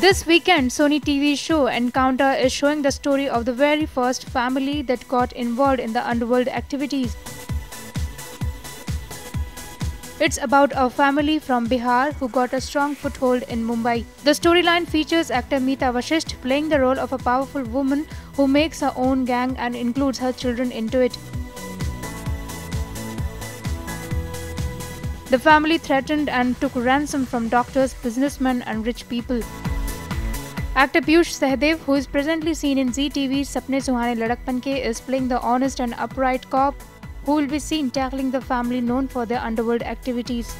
This weekend, Sony TV show Encounter is showing the story of the very first family that got involved in the underworld activities. It's about a family from Bihar who got a strong foothold in Mumbai. The storyline features actor Mita Vashisht playing the role of a powerful woman who makes her own gang and includes her children into it. The family threatened and took ransom from doctors, businessmen, and rich people. Actor Piyush Sahdev, who is presently seen in Zee TV's Sapne Suhane Ladakpan is playing the honest and upright cop who will be seen tackling the family known for their underworld activities.